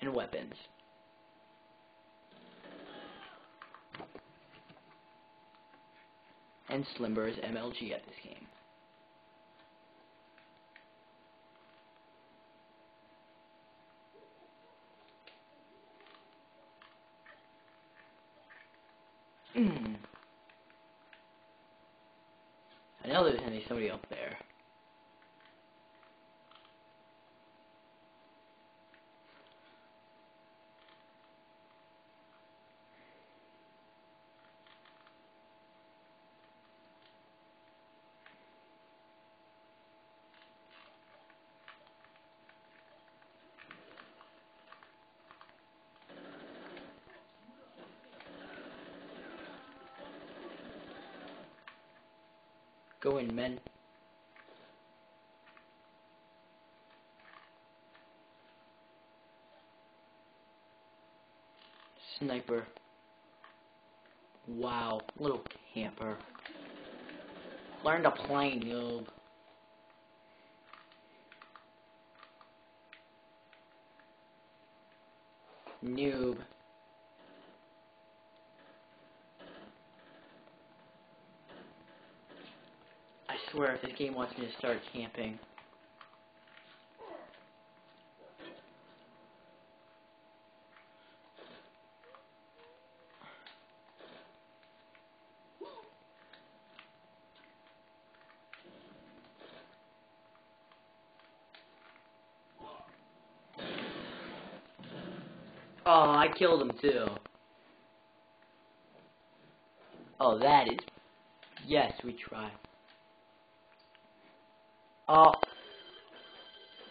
and weapons. And Slimber's MLG at this game. Hmm. I know there's gonna be somebody up there. In, men. Sniper. Wow, little camper. Learn to play, noob. Noob. I swear, if this game wants me to start camping. Oh, I killed him too. Oh, that is... Yes, we try. Oh.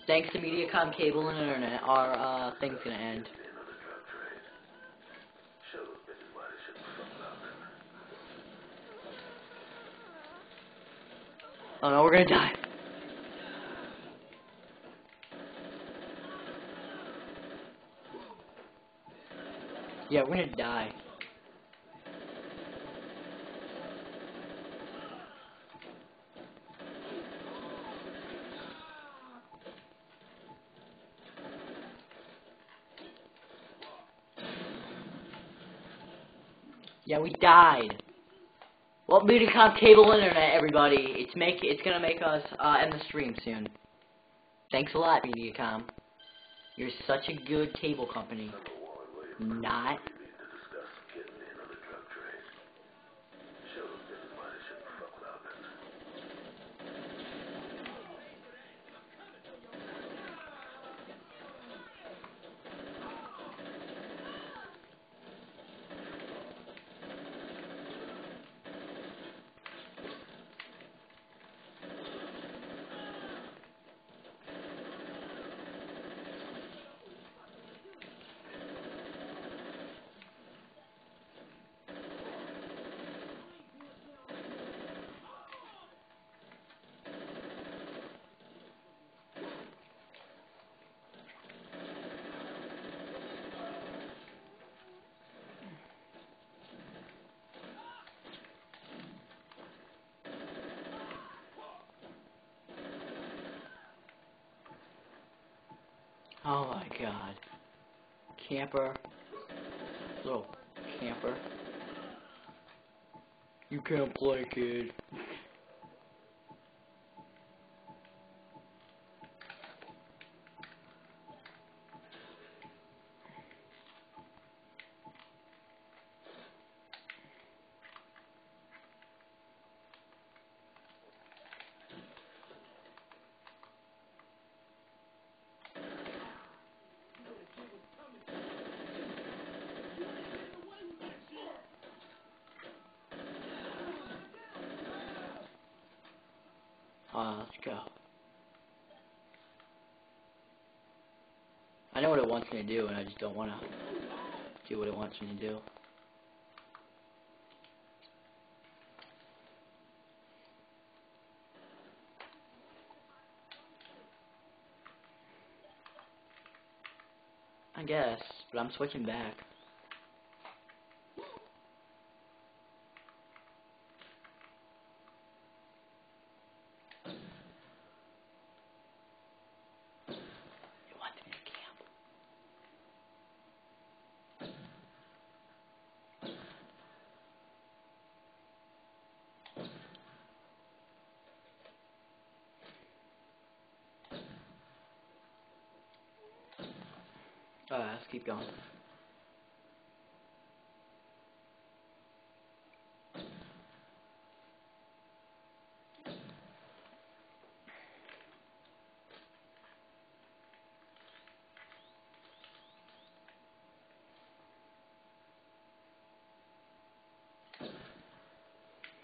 Thanks to Mediacom cable and internet, our uh, thing's gonna end. Oh no, we're gonna die. Yeah, we're gonna die. Yeah, we died. Well, Mediacom cable internet, everybody. It's make it's gonna make us uh, end the stream soon. Thanks a lot, Mediacom. You're such a good cable company. Not. Oh my god. Camper. Little camper. You can't play, kid. Go. I know what it wants me to do, and I just don't want to do what it wants me to do. I guess, but I'm switching back. Alright, let's keep going.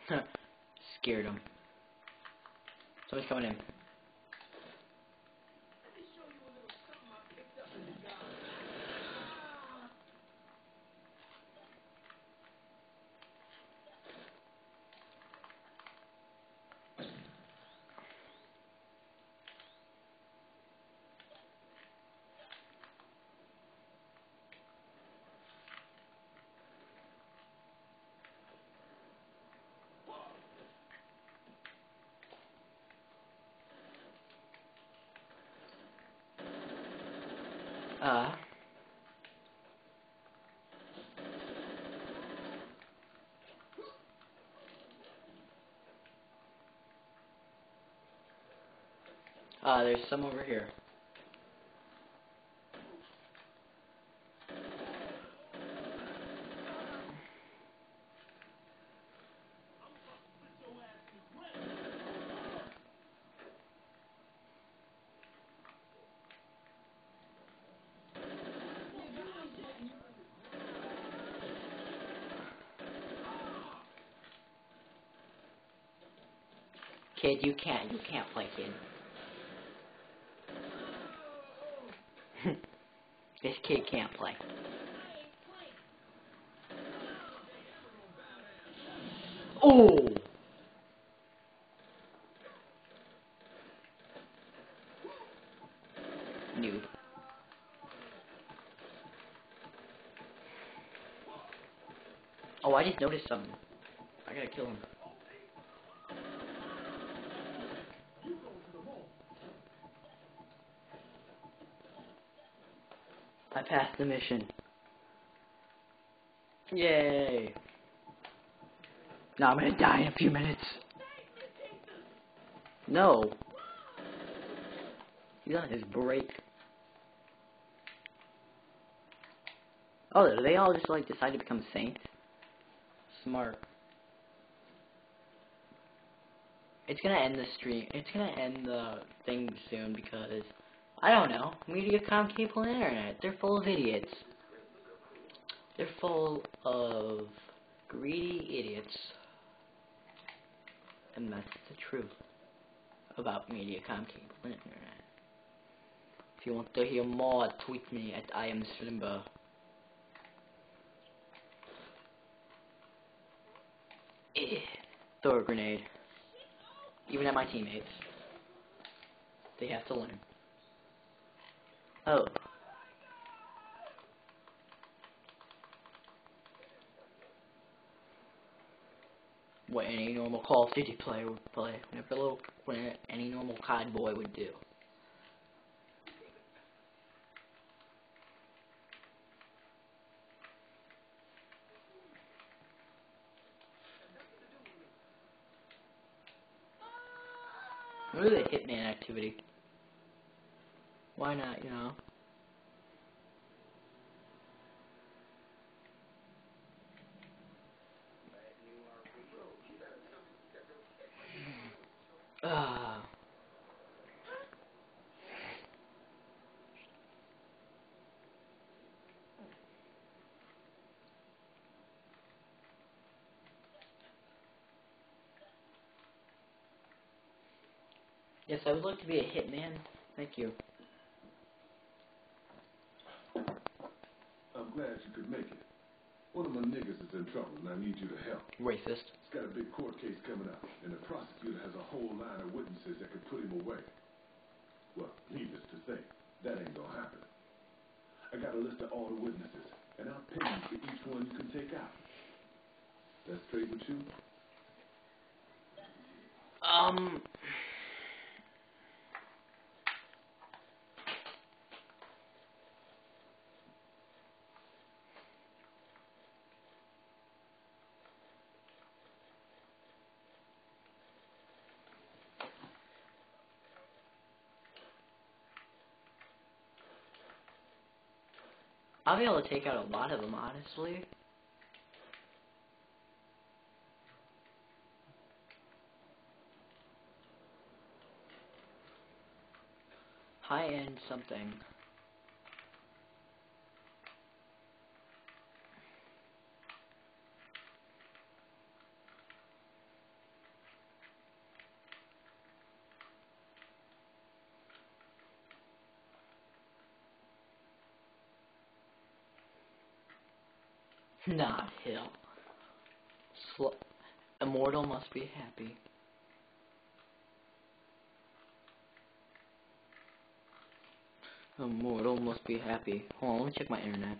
Scared him. Someone's coming in. Uh. Uh, there's some over here. Kid, you can't, you can't play, kid. this kid can't play. Oh! Noob. Oh, I just noticed something. I gotta kill him. The mission. Yay! Now I'm gonna die in a few minutes. No. He's on his break. Oh, they all just like decide to become saints? Smart. It's gonna end the stream. It's gonna end the thing soon because I don't know. MediaCom cable and internet. They're full of idiots. They're full of greedy idiots. And that's the truth about MediaCom cable and internet. If you want to hear more, tweet me at I am Slimber. Eh. Throw a grenade. Even at my teammates. They have to learn. Oh. What any normal Call of Duty player would play. Whenever a little, when any normal COD boy would do. What is a hitman activity? Why not, you know? Ah. Yes, I would like to be a hitman. Thank you. I'm glad you could make it. One of my niggas is in trouble, and I need you to help. Racist. He's got a big court case coming up, and the prosecutor has a whole line of witnesses that could put him away. Well, needless to say, that ain't gonna happen. I got a list of all the witnesses, and I'll pay you for each one you can take out. That's straight with you? Um. I'll be able to take out a lot of them, honestly. High-end something. Not Hill. Sl Immortal must be happy. Immortal must be happy. Hold on, let me check my internet.